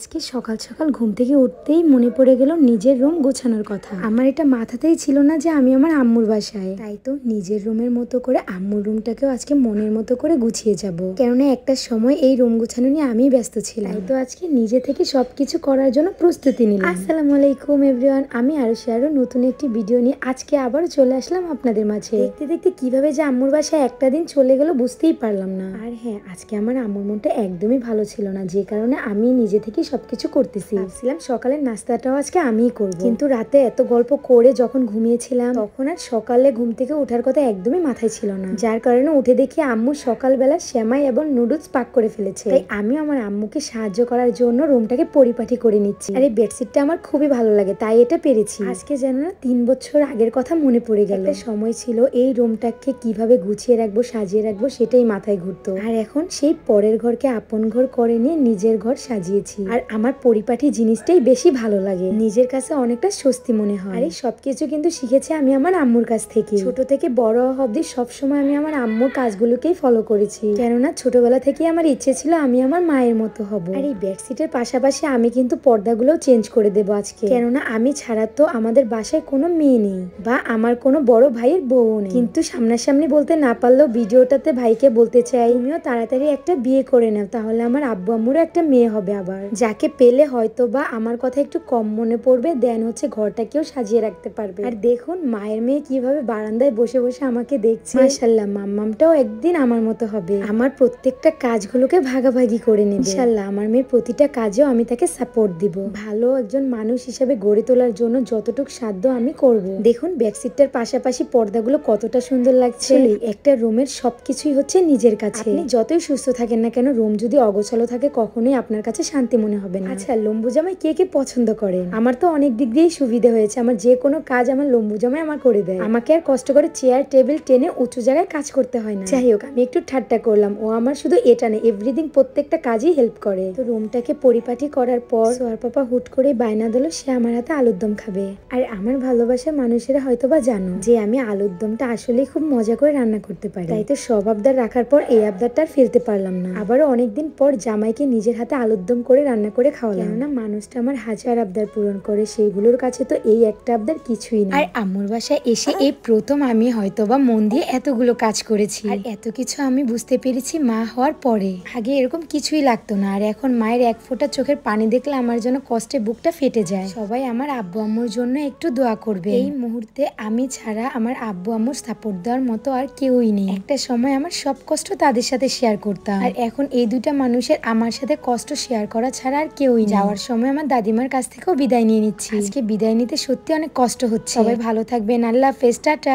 আজকে সকাল সকাল ঘুম থেকে উঠতেই মনে পড়ে গেল নিজের রুম গোছানোর কথা। আমার এটা মাথাতেই ছিল না যে আমি আমার আম্মুর বাসায়। তাই তো নিজের রুমের মতো করে আম্মুর রুমটাকেও আজকে মনের মতো করে গুছিয়ে যাব। কেননা একটা সময় এই রুম গোছানো নিয়ে আমি ব্যস্ত ছিলাম। তো আজকে নিজে থেকে সবকিছু করার জন্য প্রস্তুতি নিলাম। আসসালামু আলাইকুম এভরিওয়ান, আমি আরও আরও নতুন একটি ভিডিও নিয়ে আজকে আবার চলে আসলাম আপনাদের মাঝে। দেখতে দেখতে কীভাবে যে আম্মুর বাসায় একটা দিন চলে গেল বুঝতেই পারলাম না। আর হ্যাঁ আজকে আমার আম্মুর মনটা একদমই ভালো ছিল না, যে কারণে আমি নিজে থেকে সবকিছু করতেছি। ভাবছিলাম সকালের নাস্তাটাও আজকে আমিই করব। কিন্তু রাতে এত গল্প করে যখন ঘুমিয়েছিলাম তখন আর সকালে ঘুম থেকে ওঠার কথা একদমই মাথায় ছিল না। যার কারণে উঠে দেখি আম্মু সকালবেলা শ্যামাই এবং নুডলস পাক করে ফেলেছে। তাই আমি আমার আম্মুকে সাহায্য করার জন্য রুমটাকে পরিপাটি করে নিচ্ছি। আর এই বেডশিটটা আমার খুবই ভালো লাগে তাই এটা পেরেছি। আজকে যেন না তিন বছর আগের কথা মনে পড়ে গেল। একটা সময় ছিল এই রুমটাকে কীভাবে গুছিয়ে রাখব সাজিয়ে রাখব সেটাই মাথায় ঘুরতো। আর এখন সেই পরের ঘরকে আপন ঘর করে নিয়ে নিজের ঘর সাজিয়েছি। আর আমার পরিপাটি জিনিসটাই বেশি ভালো লাগে। নিজের কাছে অনেকটা স্বস্তি মনে হয়। আর এই সবকিছু কিন্তু শিখেছি আমি আমার আম্মুর কাছ থেকে। ছোট থেকে বড় অব্দি সবসময় আমি আমার আম্মুর কাজগুলোকেই ফলো করেছি। কেননা ছোটবেলা থেকে আমার ইচ্ছে ছিল আমি আমার মায়ের মতো হব। আর এই বেডশিটের পাশাপাশি আমি কিন্তু পর্দাগুলো চেঞ্জ করে দেবো আজকে। কেননা আমি ছাড়া তো আমাদের বাসায় কোনো মেয়ে নেই বা আমার কোনো বড় ভাইয়ের বউ নেই। কিন্তু সামনাসামনি বলতে না পারলেও ভিডিওটাতে ভাইকে বলতে চাই তুমিও তাড়াতাড়ি একটা বিয়ে করে নাও তাহলে আমার আব্বু আম্মুরও একটা মেয়ে হবে আবার। যাকে পেলে হয়তো বা আমার কথা একটু কম মনে পড়বে দেন হচ্ছে ঘরটাকেও সাজিয়ে রাখতে পারবে। আর দেখুন মায়ের মেয়ে কীভাবে বারান্দায় বসে বসে আমাকে দেখছে। মাশাল্লাহ মাম্মামটাও একদিন আমার মতো হবে। আমার প্রত্যেকটা কাজগুলোকে ভাগাভাগি করে নেবে। ইনশাল্লাহ আমার মেয়ের প্রতিটা কাজেও আমি তাকে সাপোর্ট দিব। ভালো একজন মানুষ হিসেবে গড়ে তোলার জন্য যতটুকু সাধ্য আমি করব। দেখুন ব্যাকসিটটার পাশাপাশি পর্দাগুলো কতটা সুন্দর লাগছে। একটা রুমের সবকিছুই হচ্ছে নিজের কাছে। যতই সুস্থ থাকেন না কেন রুম যদি অগোছালো থাকে কখনোই আপনার কাছে শান্তি মনে হবে না। আচ্ছা লম্বু জামাই কে কে পছন্দ করেন আমার তো অনেক দিক দিয়েই সুবিধা হয়েছে। আমার যে কোনো কাজ আমার লম্বু জামাই আমার করে দেয়। আমাকে আর কষ্ট করে চেয়ার টেবিল টেনে উঁচু জায়গায় কাজ করতে হয় না। যাই হোক, আমি একটু ঠাট্টা করলাম। ও আমার শুধু এটা নেই এভরিথিং প্রত্যেকটা কাজই হেল্প করে। তো রুমটাকে পরিপাটি করার পর সোয়ার পাপা হুট করে বায়না দিল, সে আমার হাতে আলুর দম খাবে। আর আমার ভালোবাসার মানুষেরা হয়তো বা জানো যে আমি আলুর দমটা আসলে খুব মজা করে রান্না করতে পারি। তাই তো সব আবদার রাখার পর এই আবদারটা আর ফেলতে পারলাম না। আবারও অনেকদিন পর জামাইকে নিজের হাতে আলুর দম করে রান্না করে খাওয়ালাম কেননা মানুষটা আমার হাজার আবদার পূরণ করে সেইগুলোর কাছে তো এই একটা আবদার কিছুই না আর আম্মুর বাসায় এসে এই প্রথম আমি হয়তো বা মন দিয়ে এতগুলো কাজ করেছি। আর এত কিছু আমি বুঝতে পেরেছি মা হওয়ার পরে। আগে এরকম কিছুই লাগতো না আর এখন মায়ের এক ফোঁটা চোখের পানি দেখলে আমার জন্য কষ্টে বুকটা ফেটে যায়। সবাই আমার আব্বু আম্মুর জন্য একটু দোয়া করবে। এই মুহূর্তে আমি ছাড়া আমার আব্বু আম্মুর সাপোর্ট দেওয়ার মতো আর কেউই নেই। একটা সময় আমার সব কষ্ট তাদের সাথে শেয়ার করতাম। আর এখন এই দুইটা মানুষের আমার সাথে কষ্ট শেয়ার করা ছাড়া আর কেউই যাওয়ার সময় আমার দাদিমার কাছ থেকেও বিদায় নিয়ে নিচ্ছি। আজকে বিদায় নিতে সত্যি অনেক কষ্ট হচ্ছে। সবাই ভালো থাকবেন। আল্লাহ হাফেজ। টাটা।